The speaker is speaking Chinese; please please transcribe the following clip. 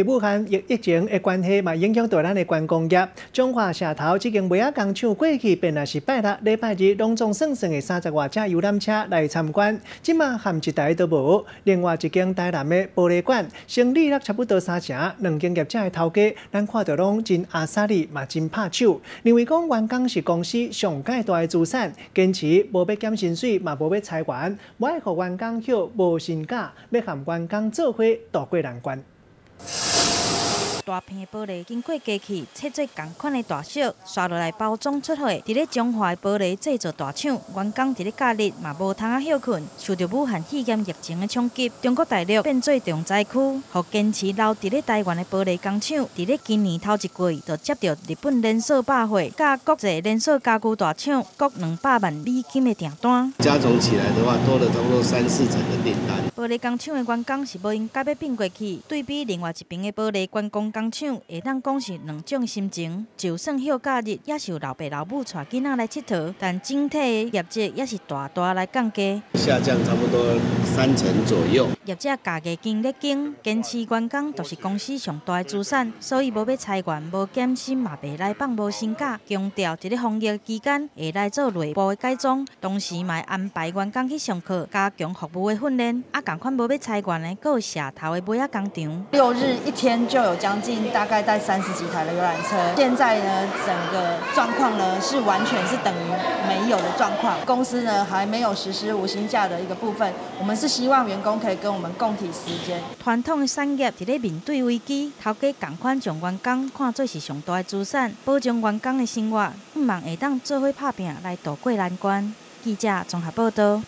武汉疫疫情的关系嘛，影响到咱的观光业。中华城头即间每一工厂过去，本来是拜六、礼拜日隆重盛盛的三十外只游览车来参观，即马含一台都无。另外一间台南的玻璃馆，生意差不多三成，两间业者的头家，咱看到拢真阿萨利嘛，真拍手。认为讲员工是公司上界大的资产，坚持无要减薪水，嘛无要裁员，无爱互员工休无薪假，要含员工做伙渡过难关。大片的玻璃经过机器切做同款的大小，刷落来包装出货。伫咧中华的玻璃制作大厂，员工伫咧假日嘛无通啊休困，受到武汉肺炎疫情的冲击，中国大陆变做重灾区，互坚持留伫咧台湾的玻璃工厂，伫咧今年头一季就接到日本连锁百货、甲国际连锁家具大厂各两百万美金的订单。加总起来的话，多了差不多三四成的订单。玻璃工厂的员工是无因甲要并过去，对比另外一边的玻璃观光。工厂会当讲是两种心情，就算休假日，也是有老爸老母带囡仔来佚佗，但整体的业绩也是大大来降低，下降差不多三成左右。业者价格经咧经，坚持员工就是公司上大的资产，所以无要裁员，无减薪嘛，袂来放无薪假，强调伫咧防疫期间会来做内部的改装，同时嘛安排员工去上课，加强服务的训练。啊，共款无要裁员的，有社头的尾啊工厂，六日一天就有将。近大概带三十几台的游览车，现在呢，整个状况呢是完全是等于没有的状况。公司呢还没有实施无薪假的一个部分，我们是希望员工可以跟我们共体时间。传统的产业伫咧面对危机，头家赶快将员工看作是上大的资产，保障员工的生活，唔忙会当做伙拍拼来渡过难关。记者综合报道。